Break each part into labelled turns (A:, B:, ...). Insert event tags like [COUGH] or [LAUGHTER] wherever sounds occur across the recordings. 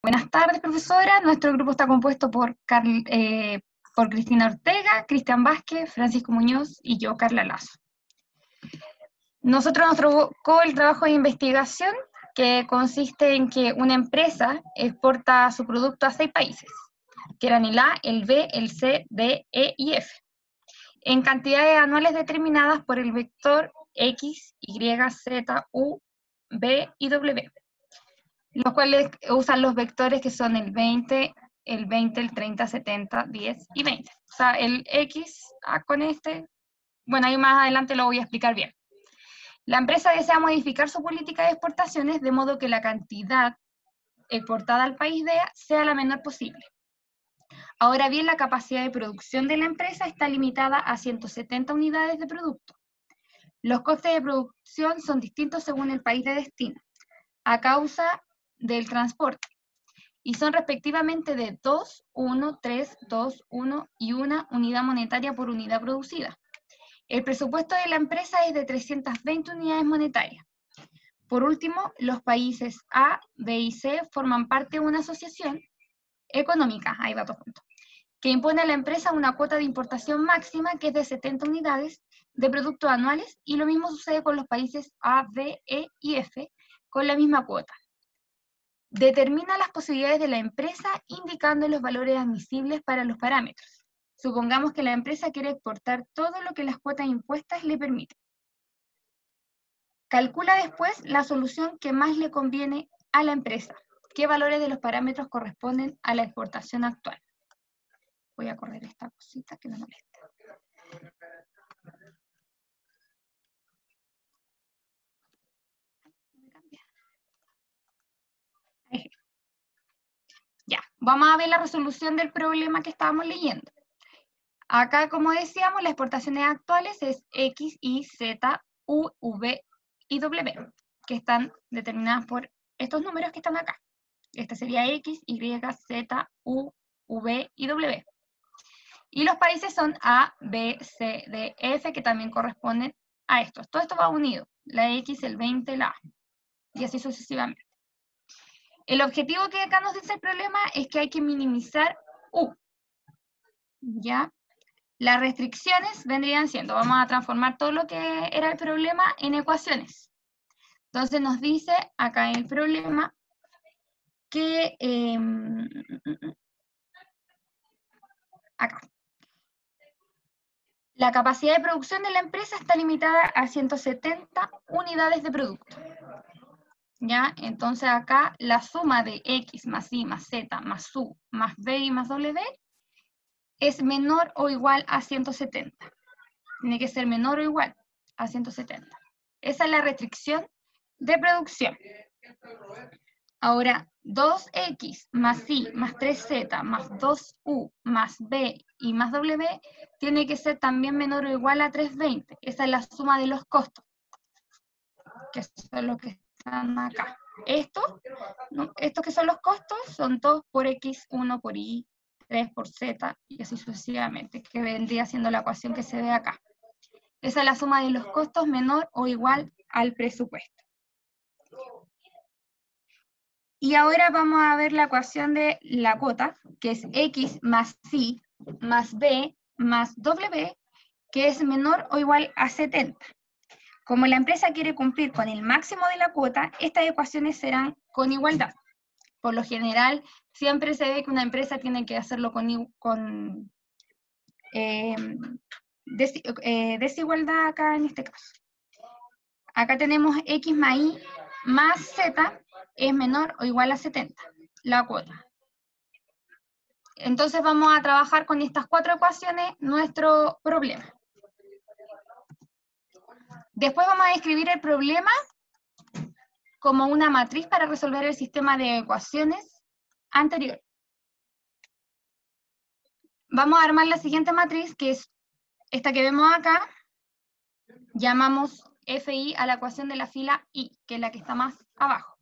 A: Buenas tardes, profesora. Nuestro grupo está compuesto por, eh, por Cristina Ortega, Cristian Vázquez, Francisco Muñoz y yo, Carla Lazo. Nosotros nos tocó el trabajo de investigación que consiste en que una empresa exporta su producto a seis países, que eran el A, el B, el C, D, E y F, en cantidades anuales determinadas por el vector X, Y, Z, U, B y W los cuales usan los vectores que son el 20, el 20, el 30, 70, 10 y 20. O sea, el X con este, bueno, ahí más adelante lo voy a explicar bien. La empresa desea modificar su política de exportaciones de modo que la cantidad exportada al país sea la menor posible. Ahora bien, la capacidad de producción de la empresa está limitada a 170 unidades de producto. Los costes de producción son distintos según el país de destino, a causa del transporte y son respectivamente de 2, 1, 3, 2, 1 y 1 unidad monetaria por unidad producida. El presupuesto de la empresa es de 320 unidades monetarias. Por último, los países A, B y C forman parte de una asociación económica, hay datos juntos, que impone a la empresa una cuota de importación máxima que es de 70 unidades de productos anuales y lo mismo sucede con los países A, B, E y F con la misma cuota. Determina las posibilidades de la empresa indicando los valores admisibles para los parámetros. Supongamos que la empresa quiere exportar todo lo que las cuotas impuestas le permiten. Calcula después la solución que más le conviene a la empresa. ¿Qué valores de los parámetros corresponden a la exportación actual? Voy a correr esta cosita que me molesta. Ya, vamos a ver la resolución del problema que estábamos leyendo. Acá, como decíamos, las exportaciones actuales es X, Y, Z, U, V y W, que están determinadas por estos números que están acá. Esta sería X, Y, Z, U, V y W. Y los países son A, B, C, D, F, que también corresponden a estos. Todo esto va unido. La X, el 20, la A. Y así sucesivamente. El objetivo que acá nos dice el problema es que hay que minimizar U. ¿Ya? Las restricciones vendrían siendo, vamos a transformar todo lo que era el problema en ecuaciones. Entonces nos dice acá en el problema que... Em, acá. La capacidad de producción de la empresa está limitada a 170 unidades de producto. ¿Ya? Entonces acá la suma de x más y más z más u más b y más w es menor o igual a 170. Tiene que ser menor o igual a 170. Esa es la restricción de producción. Ahora, 2x más y más 3z más 2u más b y más w tiene que ser también menor o igual a 320. Esa es la suma de los costos, que son los que Esto, estos que son los costos, son 2 por X, 1 por Y, 3 por Z, y así sucesivamente, que vendría siendo la ecuación que se ve acá. Esa es la suma de los costos menor o igual al presupuesto. Y ahora vamos a ver la ecuación de la cuota, que es X más Y más B más W, que es menor o igual a 70. Como la empresa quiere cumplir con el máximo de la cuota, estas ecuaciones serán con igualdad. Por lo general, siempre se ve que una empresa tiene que hacerlo con, em, eh, desigualdad acá en este caso. Acá tenemos x más y más z es menor o igual a 70, la cuota. Entonces vamos a trabajar con estas cuatro ecuaciones nuestro problema. Después vamos a describir el problema como una matriz para resolver el sistema de ecuaciones anterior. Vamos a armar la siguiente matriz, que es esta que vemos acá. Llamamos FI a la ecuación de la fila I, que es la que está más abajo.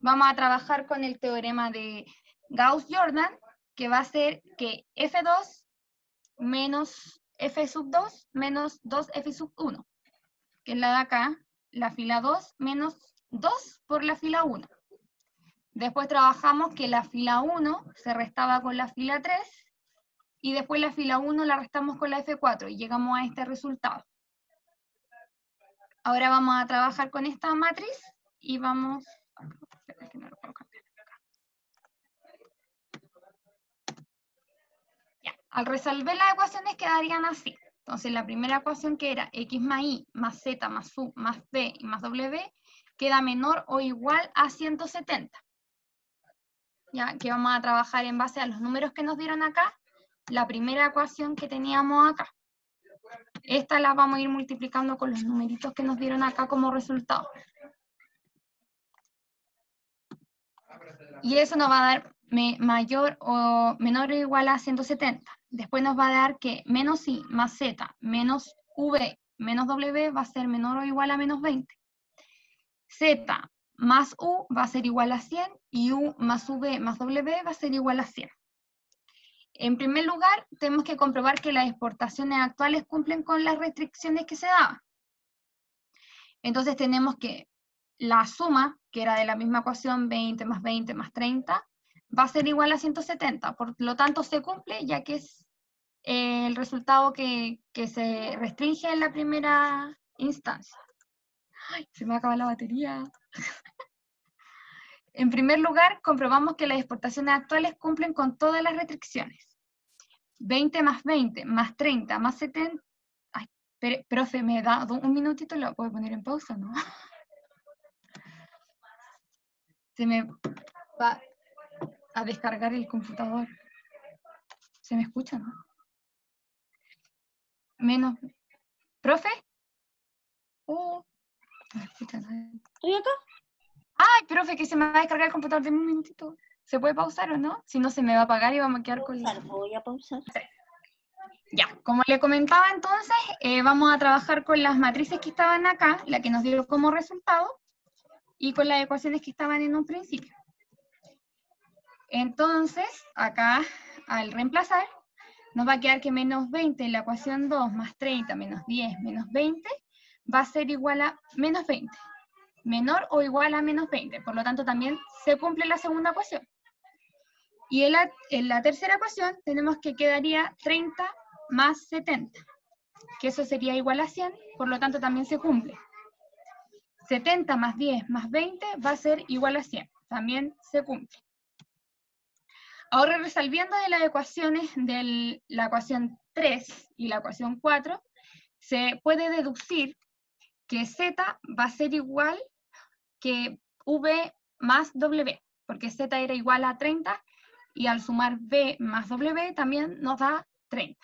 A: Vamos a trabajar con el teorema de Gauss-Jordan, que va a ser que F2 menos F sub 2 menos 2F sub 1 que es la de acá, la fila 2 menos 2 por la fila 1. Después trabajamos que la fila 1 se restaba con la fila 3, y después la fila 1 la restamos con la F4, y llegamos a este resultado. Ahora vamos a trabajar con esta matriz, y vamos... Al resolver las ecuaciones quedarían así. Entonces la primera ecuación que era x más y más z más u más b y más w queda menor o igual a 170. Ya que vamos a trabajar en base a los números que nos dieron acá, la primera ecuación que teníamos acá. Esta la vamos a ir multiplicando con los numeritos que nos dieron acá como resultado. Y eso nos va a dar mayor o menor o igual a 170. Después nos va a dar que menos i más z menos v menos w va a ser menor o igual a menos 20. z más u va a ser igual a 100 y u más v más w va a ser igual a 100. En primer lugar, tenemos que comprobar que las exportaciones actuales cumplen con las restricciones que se daban. Entonces tenemos que la suma, que era de la misma ecuación 20 más 20 más 30, va a ser igual a 170, por lo tanto se cumple ya que es eh, el resultado que, se restringe en la primera instancia. Ay, se me acaba la batería. [LAUGHS] en primer lugar, comprobamos que las exportaciones actuales cumplen con todas las restricciones. 20 más 20 más 30 más 70. Ay, profe, me da un minutito, lo puedo poner en pausa, ¿no? [LAUGHS] Se me va, a descargar el computador. ¿Se me escucha, no? Menos. ¿Profe? Oh, no me escucha.
B: ¿Estoy acá?
A: Ay, profe, que se me va a descargar el computador de un momentito. ¿Se puede pausar o no? Si no, se me va a apagar y vamos a quedar con...
B: Voy a pausar.
A: Ya, como le comentaba entonces, eh, vamos a trabajar con las matrices que estaban acá, la que nos dio como resultado, y con las ecuaciones que estaban en un principio. Entonces, acá, al reemplazar, nos va a quedar que menos 20 en la ecuación 2 más 30 menos 10 menos 20 va a ser igual a menos 20. Menor o igual a menos 20. Por lo tanto, también se cumple la segunda ecuación. Y en la, en la tercera ecuación tenemos que quedaría 30 más 70, que eso sería igual a 100, por lo tanto también se cumple. 70 más 10 más 20 va a ser igual a 100, también se cumple. Ahora resolviendo de las ecuaciones de la ecuación 3 y la ecuación 4, se puede deducir que z va a ser igual que v más w, porque z era igual a 30 y al sumar v más w también nos da 30.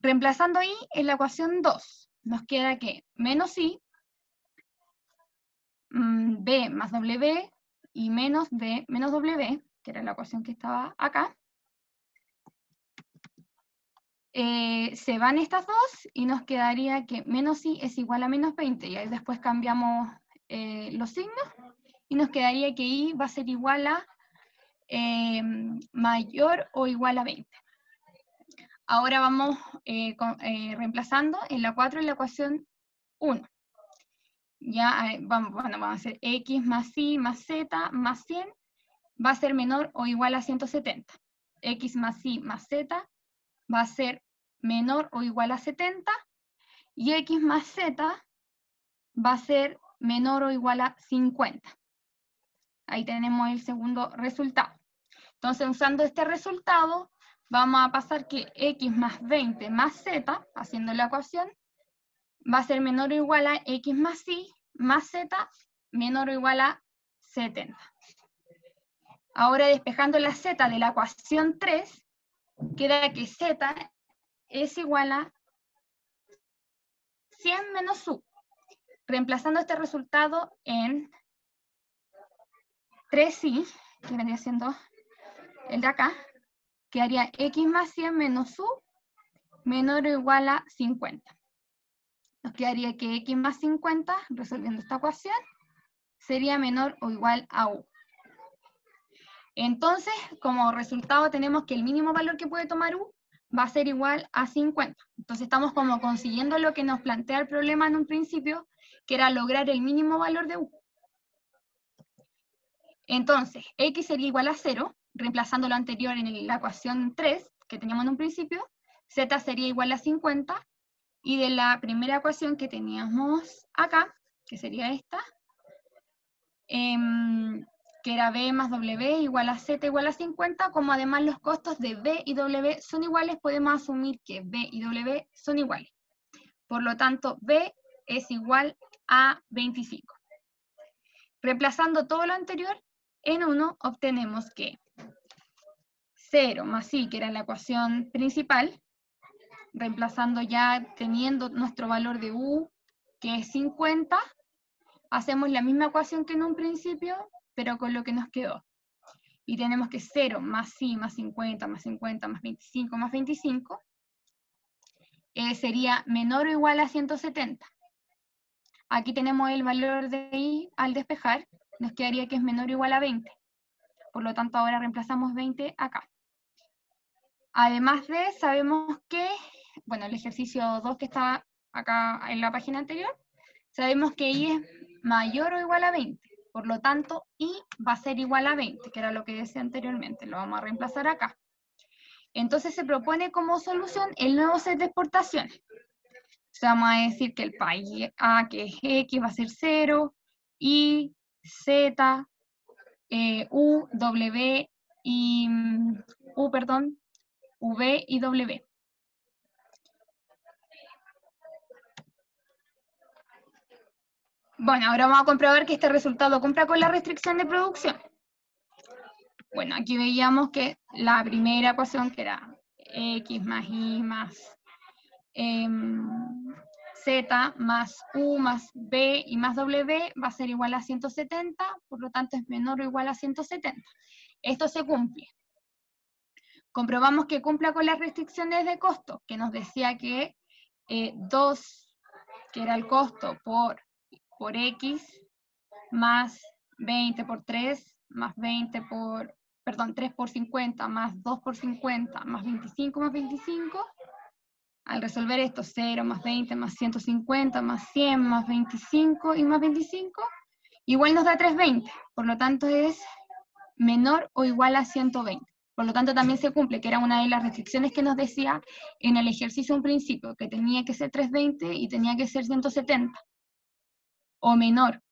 A: Reemplazando i en la ecuación 2, nos queda que menos i, mm, b más w y menos b menos w que era la ecuación que estaba acá, eh, se van estas dos y nos quedaría que menos i es igual a menos 20, y ahí después cambiamos eh, los signos, y nos quedaría que i va a ser igual a eh, mayor o igual a 20. Ahora vamos reemplazando en la 4 en la ecuación 1. Ya vamos, bueno, vamos a hacer x más y más z más 100 va a ser menor o igual a 170. X más Y más Z va a ser menor o igual a 70 y X más Z va a ser menor o igual a 50. Ahí tenemos el segundo resultado. Entonces, usando este resultado, vamos a pasar que X más 20 más Z, haciendo la ecuación, va a ser menor o igual a X más Y más Z menor o igual a 70. Ahora despejando la z de la ecuación 3, queda que z es igual a 100 menos u. Reemplazando este resultado en 3i, que vendría siendo el de acá, quedaría x más 100 menos u menor o igual a 50. Nos quedaría que x más 50, resolviendo esta ecuación, sería menor o igual a u. Entonces, como resultado tenemos que el mínimo valor que puede tomar U va a ser igual a 50. Entonces estamos como consiguiendo lo que nos plantea el problema en un principio, que era lograr el mínimo valor de U. Entonces, x sería igual a 0, reemplazando lo anterior en la ecuación 3, que teníamos en un principio, z sería igual a 50, y de la primera ecuación que teníamos acá, que sería esta, em, que era b más w igual a z igual a 50, como además los costos de b y w son iguales, podemos asumir que b y w son iguales. Por lo tanto, b es igual a 25. Reemplazando todo lo anterior, en 1 obtenemos que 0 más i, que era la ecuación principal, reemplazando ya teniendo nuestro valor de u, que es 50, hacemos la misma ecuación que en un principio, pero con lo que nos quedó. Y tenemos que 0 más i más 50 más 50 más 25 más 25 eh, sería menor o igual a 170. Aquí tenemos el valor de i al despejar, nos quedaría que es menor o igual a 20. Por lo tanto, ahora reemplazamos 20 acá. Además de, sabemos que, bueno, el ejercicio 2 que está acá en la página anterior, sabemos que i es mayor o igual a 20. Por lo tanto, i va a ser igual a 20, que era lo que decía anteriormente. Lo vamos a reemplazar acá. Entonces se propone como solución el nuevo set de exportaciones. Vamos a decir que el país A, que es X, va a ser 0, Y, Z, eh, U, W y U, perdón, V y W. Bueno, ahora vamos a comprobar que este resultado cumpla con la restricción de producción. Bueno, aquí veíamos que la primera ecuación, que era x más y más em, z más u más b y más w va a ser igual a 170, por lo tanto es menor o igual a 170. Esto se cumple. Comprobamos que cumpla con las restricciones de costo, que nos decía que 2, eh, que era el costo por, por x, más 20 por 3, más 20 por perdón, 3 por 50 más 2 por 50 más 25 más 25, al resolver esto, 0 más 20 más 150 más 100 más 25 y más 25, igual nos da 320, por lo tanto es menor o igual a 120. Por lo tanto también se cumple, que era una de las restricciones que nos decía en el ejercicio un principio, que tenía que ser 320 y tenía que ser 170, o menor,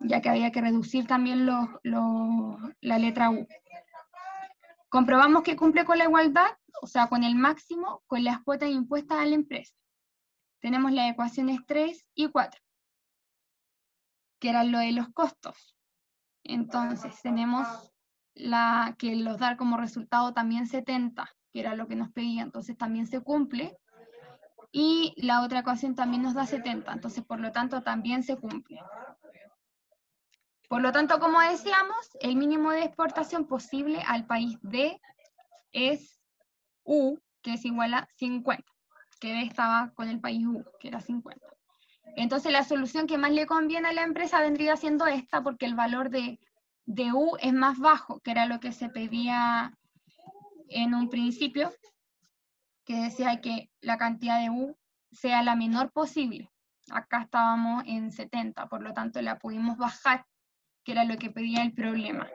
A: ya que había que reducir también la letra U. Comprobamos que cumple con la igualdad, o sea, con el máximo, con las cuotas impuestas a la empresa. Tenemos las ecuaciones 3 y 4, que eran lo de los costos. Entonces, tenemos la que los dar como resultado también 70, que era lo que nos pedía, entonces también se cumple. Y la otra ecuación también nos da 70, entonces por lo tanto también se cumple. Por lo tanto, como decíamos, el mínimo de exportación posible al país D es U, que es igual a 50, que D estaba con el país U, que era 50. Entonces, la solución que más le conviene a la empresa vendría siendo esta, porque el valor de, de U es más bajo, que era lo que se pedía en un principio, que decía que la cantidad de U sea la menor posible. Acá estábamos en 70, por lo tanto la pudimos bajar que era lo que pedía el problema.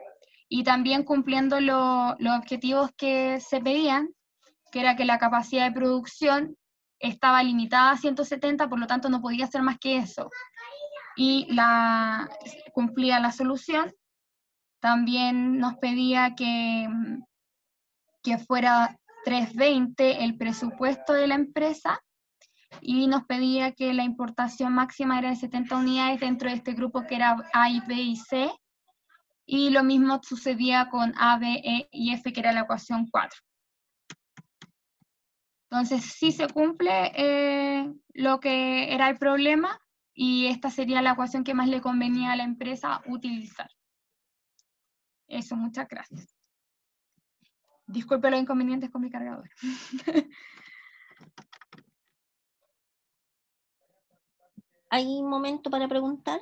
A: Y también cumpliendo los objetivos que se pedían, que era que la capacidad de producción estaba limitada a 170, por lo tanto no podía ser más que eso. Y la, cumplía la solución. También nos pedía que, que fuera 320 el presupuesto de la empresa y nos pedía que la importación máxima era de 70 unidades dentro de este grupo que era A, B y C, y lo mismo sucedía con A, B, E y F, que era la ecuación 4. Entonces, sí se cumple eh, lo que era el problema, y esta sería la ecuación que más le convenía a la empresa utilizar. Eso, muchas gracias. Disculpe los inconvenientes con mi cargador. [LAUGHS]
B: ¿Hay momento para preguntar?